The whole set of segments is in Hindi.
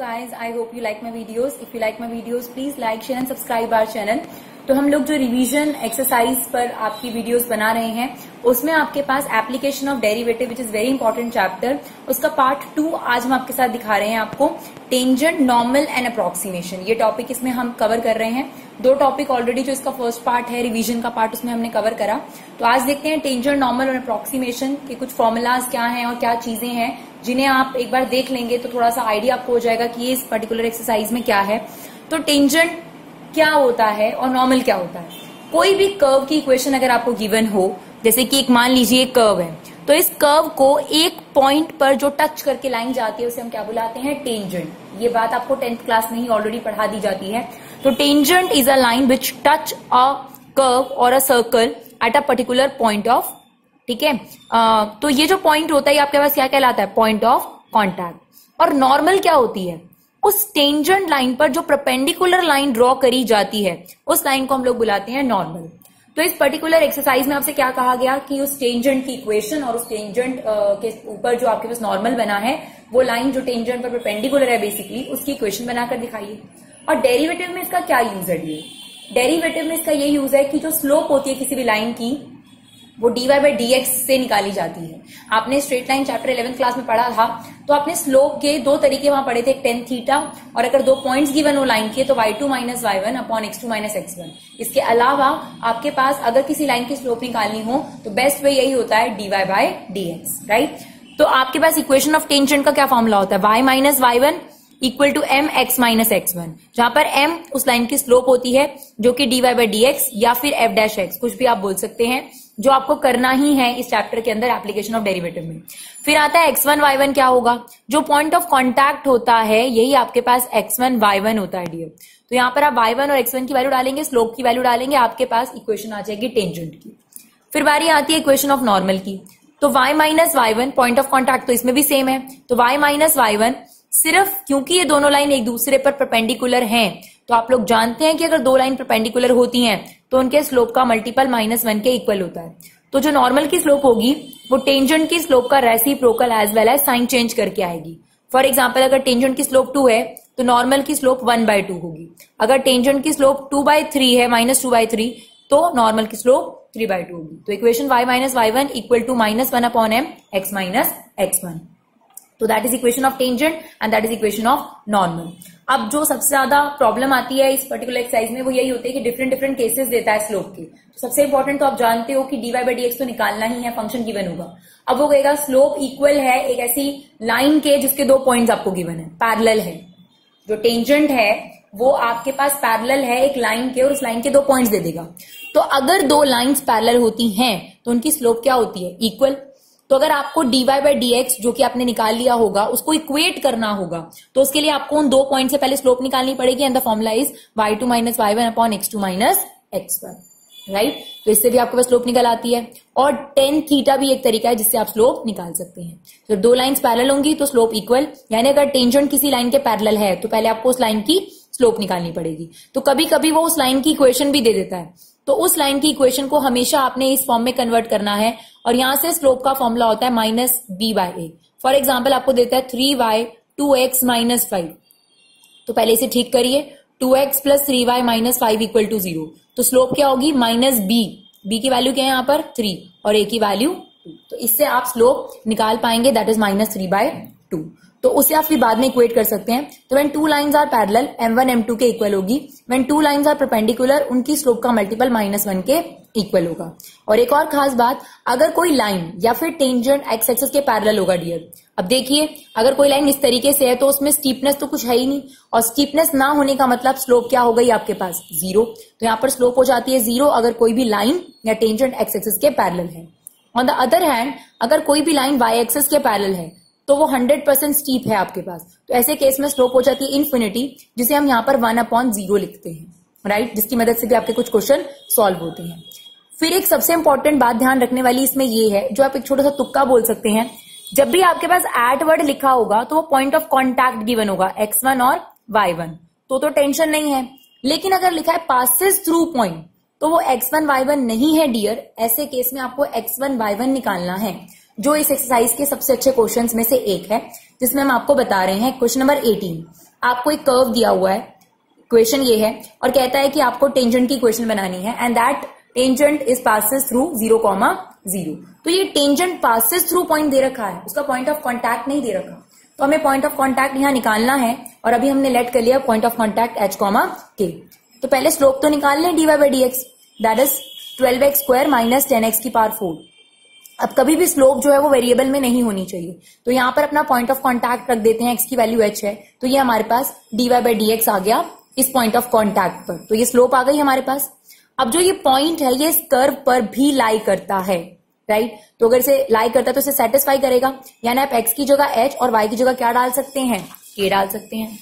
guys, i hope you like my videos. If you like my videos, please like, share and subscribe our channel. तो हम लोग जो रिवीजन एक्सरसाइज पर आपकी वीडियोस बना रहे हैं, उसमें आपके पास application of derivative which is very important chapter उसका पार्ट टू आज हम आपके साथ दिखा रहे हैं आपको टेंजेंट नॉर्मल एंड अप्रोक्सीमेशन ये टॉपिक इसमें हम कवर कर रहे हैं। दो टॉपिक ऑलरेडी जो इसका फ़र्स्ट पार्ट है रिवीजन का पार्ट उसमें हमने कवर करा। तो आज देखते हैं टेंजेंट नॉर्मल और अप्रोक्सीमेशन के कुछ फॉर्मुलाज क्या हैं और क्या चीज़ें हैं। जिन्हें आप एक बार देख लेंगे तो थोड़ा सा आइडिया आपको हो जाएगा कि इस पर्टिकुलर एक्सरसाइज में क्या है। तो टेंजेंट क्या होता है और नॉर्मल क्या होता है? कोई भी कर्व की इक्वेशन अगर आपको गिवन हो, जैसे कि एक मान लीजिए एक कर्व है तो इस कर्व को एक पॉइंट पर जो टच करके लाइन जाती है, उसे हम क्या बुलाते हैं? टेंजेंट ये बात आपको टेंथ क्लास में ही ऑलरेडी पढ़ा दी जाती है। तो tangent is a line which touch a curve और a circle at a particular point of ठीक है? तो ये जो पॉइंट होता है आपके पास क्या कहलाता है? पॉइंट ऑफ़ कॉन्टैक्ट और नॉर्मल क्या होती है? उस टेंजेंट लाइन पर जो प्रपेंडिकुलर लाइन ड्रॉ करी जाती है, उस लाइन को हम लोग बुलाते हैं नॉर्मल तो इस पर्टिकुलर एक्सरसाइज में आपसे क्या कहा गया कि उस टेंजेंट की इक्वेशन और उस टेंजेंट के ऊपर जो आपके पास नॉर्मल बना है, वो लाइन जो टेंजेंट पर प्रपेंडिकुलर है बेसिकली उसकी इक्वेशन बनाकर दिखाइए. और डेरिवेटिव में इसका क्या यूज़ है? डेरिवेटिव में इसका ये यूज़ है कि जो स्लोप होती है किसी भी लाइन की वो D Y by D X से निकाली जाती है। आपने straight line chapter eleventh class में पढ़ा था तो आपने स्लोप के दो तरीके वहाँ पढ़े थे, एक टेन थीटा और अगर दो पॉइंट्स गिवन हो लाइन के तो Y two minus Y one upon X two minus X one इसके अलावा आपके पास अगर किसी लाइन की स्लोप निकालनी हो तो बेस्ट वे यही होता है D Y by D X right तो आपके पास इक्वेशन ऑफ़ टेंशन का क्या फॉर्मूला होता है? Y minus Y one equal to M X minus X one जहाँ पर एम उस लाइन की स्लोप होती है, जो कि D Y by D X या फिर एफ़ डैश एक्स कुछ भी आप बोल सकते हैं। जो आपको करना ही है इस चैप्टर के अंदर एप्लीकेशन ऑफ़ डेरिवेटिव में। फिर आता है एक्स वन वाई वन क्या होगा? जो पॉइंट ऑफ़ कॉन्टैक्ट होता है, यही आपके पास एक्स वन वाई वन होता है डियर तो यहाँ पर आप वाई वन और एक्स वन की वैल्यू डालेंगे स्लोप की वैल्यू डालेंगे, आपके पास इक्वेशन आ जाएगी टेंजेंट की। फिर बारी आती है इक्वेशन ऑफ़ नॉर्मल की। तो y minus Y one point of contact तो इसमें भी सेम है। तो y माइनस वाई वन सिर्फ़, क्योंकि ये दोनों लाइन एक दूसरे पर परपेंडिकुलर हैं तो आप लोग जानते हैं कि अगर दो लाइन परपेंडिकुलर होती हैं तो उनके स्लोप का मल्टीपल माइनस वन के इक्वल होता है। तो जो नॉर्मल की स्लोप होगी, वो टेंजेंट की स्लोप का reciprocal as well as sign change करके आएगी। फॉर एग्ज़ाम्पल अगर टेंजेंट की स्लोप टू है तो नॉर्मल की स्लोप वन बाय टू होगी। अगर टेंजेंट की स्लोप टू बाय थ्री है माइनस टू बाय थ्री तो नॉर्मल की स्लोप थ्री बाय टू होगी। तो equation Y minus Y one equal to minus one upon M X minus X one तो that is equation of tangent and that is equation of normal अब जो सबसे ज़्यादा प्रॉब्लम आती है इस पर्टिकुलर एक्सरसाइज में वो यही होती है कि डिफरेंट डिफरेंट केसेस देता है स्लोप के। तो सबसे इंपॉर्टेंट तो आप जानते हो कि डीवाई बाई डी एक्स तो निकालना ही है फ़ंक्शन गिवन होगा। अब वो कहेगा स्लोप इक्वल है एक ऐसी लाइन के जिसके दो पॉइंट्स आपको गिवन है पैरल है। जो टेंजेंट है, वो आपके पास पैरल है एक लाइन के और उस लाइन के दो पॉइंट्स दे देगा। तो अगर दो लाइंस पैरल होती हैं तो उनकी स्लोप क्या होती है? इक्वल तो अगर आपको D Y by D X जो कि आपने निकाल लिया होगा, उसको इक्वेट करना होगा तो उसके लिए आपको उन दो पॉइंट से पहले स्लोप निकालनी पड़ेगी and the formula is Y two minus Y one upon X two minus X one right तो इससे भी आपके पास स्लोप निकल आती है। और टेन थीटा भी एक तरीका है जिससे आप स्लोप निकाल सकते हैं। तो दो लाइंस पैरेलल होंगी तो स्लोप इक्वल यानी अगर टेंजेंट किसी लाइन के पैरेलल है तो पहले आपको उस लाइन की स्लोप निकालनी पड़ेगी। तो कभी कभी वो उस लाइन की इक्वेशन भी दे देता है। तो उस लाइन की इक्वेशन को हमेशा आपने इस फॉर्म में कन्वर्ट करना है और यहाँ से स्लोप का फॉर्मूला होता है minus B by A for example आपको देता है three Y two X minus five तो पहले इसे ठीक करिए। Two X plus three Y minus five equal to zero तो स्लोप क्या होगी? माइनस बी बी की वैल्यू क्या है यहाँ पर? थ्री और ए की वैल्यू टू तो इससे आप स्लोप निकाल पाएँगे। That is minus three by two तो उसे आप फिर बाद में इक्वेट कर सकते हैं। तो when two lines are parallel M one M two के इक्वल होगी। When two lines are perpendicular उनकी स्लोप का मल्टीपल माइनस वन के इक्वल होगा। और एक और खास बात, अगर कोई लाइन या फिर टेंजेंट एक्स एक्सेस के पैरल होगा डियर अब देखिए, अगर कोई लाइन इस तरीके से है तो उसमें स्टीपनेस तो कुछ है ही नहीं। और स्टीपनेस ना होने का मतलब स्लोप क्या हो गई आपके पास? ज़ीरो तो यहाँ पर स्लोप हो जाती है ज़ीरो अगर कोई भी लाइन या टेंजेंट एक्स एक्सेस के पैरल है। ऑन द अदर हैंड अगर कोई भी लाइन वाई एक्सेस के पैरल है तो वो हंड्रेड परसेंट स्टीप है आपके पास। तो ऐसे केस में स्लोप हो जाती है इन्फिनिटी जिसे हम यहाँ पर वन अपॉन ज़ीरो लिखते हैं राइट right? जिसकी मदद से भी आपके कुछ क्वेश्चन सॉल्व होते हैं। फिर एक सबसे इंपॉर्टेंट बात ध्यान रखने वाली इसमें ये है, जो आप एक छोटा सा तुक्का बोल सकते हैं, जब भी आपके पास एट वर्ड लिखा होगा तो वो पॉइंट ऑफ़ कॉन्टैक्ट गिवन होगा एक्स वन और वाई वन तो तो टेंशन नहीं है। लेकिन अगर लिखा है पासिस थ्रू पॉइंट तो वो एक्स वन वाई वन नहीं है डियर ऐसे केस में आपको एक्स वन वाई वन निकालना है। जो इस एक्सरसाइज के सबसे अच्छे क्वेश्चन में से एक है, जिसमें हम आपको बता रहे हैं क्वेश्चन नंबर 18 आपको एक कर्व दिया हुआ है। क्वेश्चन ये है और कहता है कि आपको टेंजेंट की क्वेश्चन बनानी है and that tangent is passes through zero comma zero तो ये टेंजेंट पासिस थ्रू पॉइंट दे रखा है, उसका पॉइंट ऑफ़ कॉन्टैक्ट नहीं दे रखा। तो हमें पॉइंट ऑफ़ कॉन्टैक्ट यहाँ निकालना है और अभी हमने लेट कर लिया point of contact H comma K तो पहले स्लोप तो निकाल लें D Y by D X that is twelve X square minus ten X की पावर फोर अब कभी भी स्लोप जो है वो वेरिएबल में नहीं होनी चाहिए। तो यहाँ पर अपना पॉइंट ऑफ़ कॉन्टैक्ट रख देते हैं एक्स की वैल्यू एच है। तो ये हमारे पास D Y by D X आ गया इस पॉइंट ऑफ़ कॉन्टैक्ट पर। तो ये स्लोप आ गई हमारे पास। अब जो ये पॉइंट है, ये इस कर्व पर भी लाई करता है राइट तो अगर इसे लाई करता है तो इसे सेटिस्फाई करेगा। यानी आप एक्स की जगह एच और वाई की जगह क्या डाल सकते हैं? के डाल सकते हैं।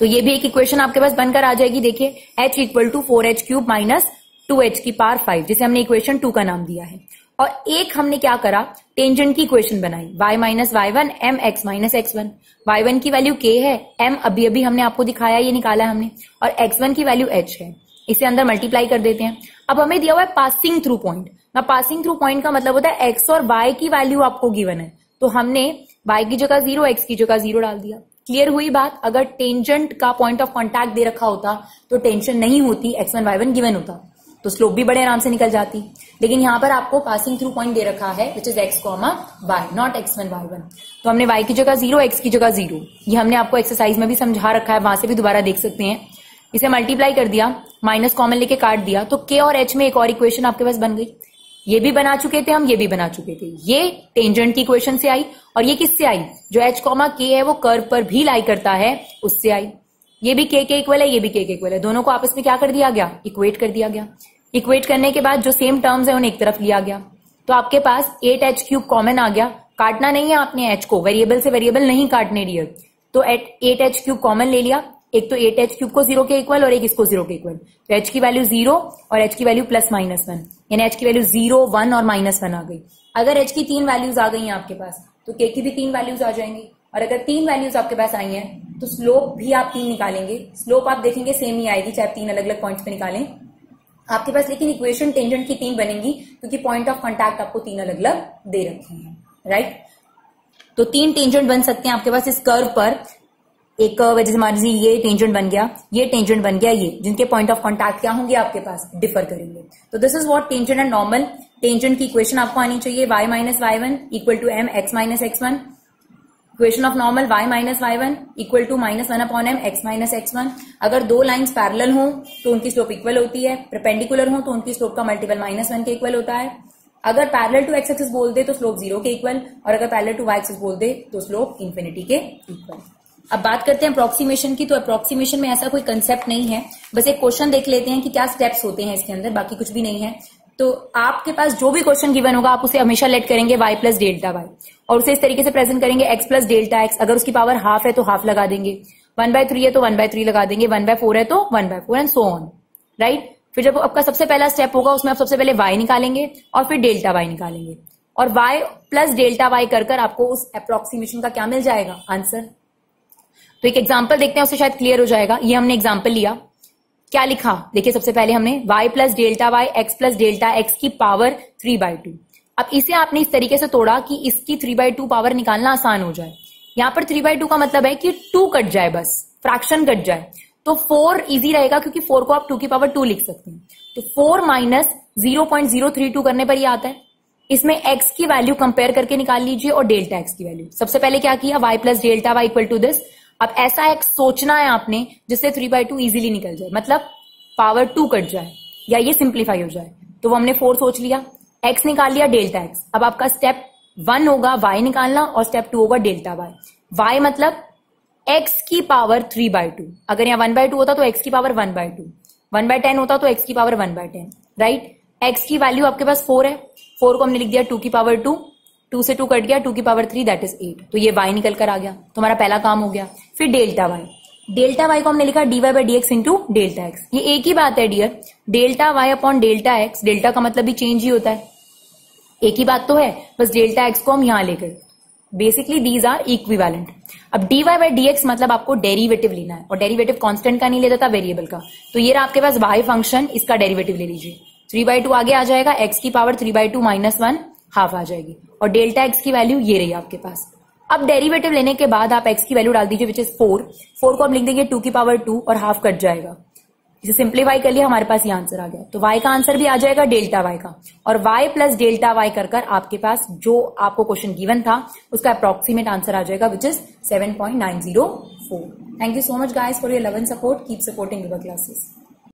तो ये भी एक इक्वेशन आपके पास बनकर आ जाएगी। देखिए H equal to four H cube minus two H की पार फाइव जिसे हमने इक्वेशन टू का नाम दिया है। और एक हमने क्या करा? टेंजेंट की इक्वेशन बनाई। Y minus Y one M X minus X one Y one की वैल्यू k है। M अभी अभी हमने आपको दिखाया, ये निकाला हमने। और x वन की वैल्यू h है। इसे अंदर मल्टीप्लाई कर देते हैं। अब हमें दिया हुआ है पासिंग थ्रू पॉइंट ना पासिंग थ्रू पॉइंट का मतलब होता है x और y की वैल्यू आपको गिवन है। तो हमने y की जगह ज़ीरो x की जगह ज़ीरो डाल दिया। क्लियर हुई बात? अगर टेंजेंट का पॉइंट ऑफ़ कॉन्टैक्ट दे रखा होता तो टेंशन नहीं होती X one Y one given होता। तो स्लोप भी बड़े आराम से निकल जाती। लेकिन यहाँ पर आपको पासिंग थ्रू पॉइंट दे रखा है which is X comma Y naught X one Y one तो हमने वाई की जगह ज़ीरो एक्स की जगह ज़ीरो ये हमने आपको एक्सरसाइज में भी समझा रखा है, वहाँ से भी दोबारा देख सकते हैं। इसे मल्टीप्लाई कर दिया माइनस कॉमन लेके काट दिया तो के और एच में एक और इक्वेशन आपके पास बन गई। ये भी बना चुके थे हम, ये भी बना चुके थे। ये टेंजेंट की इक्वेशन से आई, और ये किससे आई? जो एच कॉमा के है, वो कर्व पर भी लाई करता है, उससे आई। ये भी के के इक्वल है, ये भी के के इक्वल है। दोनों को आपस में क्या कर दिया गया? इक्वेट कर दिया गया। इक्वेट करने के बाद जो सेम टर्म्स है, उन्हें एक तरफ़ लिया गया। तो आपके पास एट एच क्यूब कॉमन आ गया। काटना नहीं है आपने एच को। वेरिएबल से वेरिएबल नहीं काटने डियर तो eight eight H cube common ले लिया। एक तो एट एच क्यूब को ज़ीरो के इक्वल और एक इसको ज़ीरो के इक्वल तो एच की वैल्यू ज़ीरो और एच की वैल्यू प्लस माइनस वन यानी एच की वैल्यू ज़ीरो वन और माइनस वन आ गई। अगर एच की तीन वैल्यूज़ आ गई हैं आपके पास तो के की भी तीन वैल्यूज़ आ जाएँगी। और अगर तीन वैल्यूज़ आपके पास आई हैं तो स्लोप भी आप तीन निकालेंगे। स्लोप आप देखेंगे सेम ही आएगी, चाहे तीन अलग अलग पॉइंट्स पे निकालें। आपके पास लेकिन इक्वेशन टेंजेंट की तीन बनेंगी, क्योंकि पॉइंट ऑफ़ कॉन्टैक्ट आपको तीन अलग अलग दे रखे हैं राइट तो तीन टेंजेंट बन सकते हैं आपके पास इस कर्व पर। एक कर्व है, जैसे मान लीजिए ये टेंजेंट बन गया, ये टेंजेंट बन गया, ये, जिनके पॉइंट ऑफ़ कॉन्टैक्ट क्या होंगे, आपके पास डिफर करेंगे। तो this is what tangent and normal tangent की इक्वेशन आपको आनी चाहिए Y minus Y one equal to M X minus X one equation of normal Y minus Y one equal to minus one upon M X minus X one अगर दो लाइन्स पैरेलल हो तो उनकी स्लोप इक्वल होती है। प्रपेंडिकुलर हो तो उनकी स्लोप का मल्टीपल माइनस वन के इक्वल होता है। अगर पैरेलल टू एक्स एक्सिस बोल दे तो स्लोप ज़ीरो के इक्वल और अगर पैरेलल टू वाई एक्सिस बोल दे तो स्लोप इन्फिनिटी के इक्वल अब बात करते हैं अप्रोक्सीमेशन की। तो अप्रोक्सीमेशन में ऐसा कोई कंसेप्ट नहीं है। बस एक क्वेश्चन देख लेते हैं कि क्या स्टेप्स होते हैं इसके अंदर। बाकी कुछ भी नहीं है। तो आपके पास जो भी क्वेश्चन गिवन होगा, आप उसे हमेशा लेट करेंगे वाई प्लस डेल्टा वाई और उसे इस तरीके से प्रेजेंट करेंगे एक्स प्लस डेल्टा एक्स अगर उसकी पावर हाफ़ है तो हाफ़ लगा देंगे. वन बाय थ्री है तो वन बाय थ्री लगा देंगे. वन बाय फोर है तो one by four and so on right फिर जब आपका सबसे पहला स्टेप होगा, उसमें आप सबसे पहले वाई निकालेंगे और फिर डेल्टा वाई निकालेंगे. और वाई प्लस डेल्टा वाई कर कर आपको उस अप्रोक्सीमेशन का क्या मिल जाएगा? आंसर तो एक एग्ज़ाम्पल देखते हैं, उससे शायद क्लियर हो जाएगा. ये हमने एग्ज़ाम्पल लिया. क्या लिखा? देखिए, सबसे पहले हमने y plus delta Y X plus delta X की पावर थ्री बाई टू अब इसे आपने इस तरीके से तोड़ा कि इसकी थ्री बाई टू पावर निकालना आसान हो जाए। यहाँ पर थ्री बाई टू का मतलब है कि टू कट जाए बस फ्रैक्शन कट जाए। तो फोर इजी रहेगा क्योंकि फोर को आप टू की पावर टू लिख सकते हैं। तो four minus zero point zero three two करने पर यह आता है। इसमें x की वैल्यू कंपेयर करके निकाल लीजिए और डेल्टा x की वैल्यू सबसे पहले क्या किया? y plus delta Y equal to this अब ऐसा एक सोचना है आपने जिससे थ्री बाई टू इजिली निकल जाए। मतलब पावर टू कट जाए या ये सिंप्लीफाई हो जाए। तो वो हमने फोर सोच लिया। एक्स निकाल लिया डेल्टा एक्स अब आपका स्टेप वन होगा वाई निकालना और स्टेप टू होगा डेल्टा वाई वाई मतलब एक्स की पावर थ्री बाय टू अगर यहाँ वन बाय टू होता तो एक्स की power one by two one by ten होता तो एक्स की power one by ten right X की वैल्यू आपके पास फोर है। फोर को हमने लिख दिया टू की पावर टू टू से टू कट गया, टू की power three that is eight तो ये वाई निकल कर आ गया। तो हमारा पहला काम हो गया। फिर डेल्टा वाई डेल्टा वाई को हमने लिखा D Y by D X into delta X ये एक ही बात है dear delta Y upon delta X delta का मतलब भी चेंज ही होता है। एक ही बात तो है, बस डेल्टा एक्स को हम यहाँ लेकर। बेसिकली दीज आर इक्विवेलेंट अब D Y by D X मतलब आपको डेरिवेटिव लेना है। और डेरिवेटिव कांस्टेंट का नहीं लेता था वेरिएबल का। तो ये रहा आपके पास वाई फ़ंक्शन इसका डेरिवेटिव ले लीजिए। थ्री बाई टू आगे आ जाएगा एक्स की power three by two minus one half आ जाएगी। और डेल्टा एक्स की वैल्यू ये रही आपके पास। अब डेरिवेटिव लेने के बाद आप एक्स की वैल्यू डाल दीजिए विच इज़ फोर फोर को हम लिख देंगे टू की पावर टू और हाफ़ कट जाएगा। इसे सिंप्लीफाई कर लिया, हमारे पास ये आंसर आ गया। तो y का आंसर भी आ जाएगा डेल्टा y का। और y प्लस डेल्टा y कर कर आपके पास जो आपको क्वेश्चन गिवन था, उसका अप्रोक्सीमेट आंसर आ जाएगा which is seven point nine zero four thank you so much guys for your love and support keep supporting your classes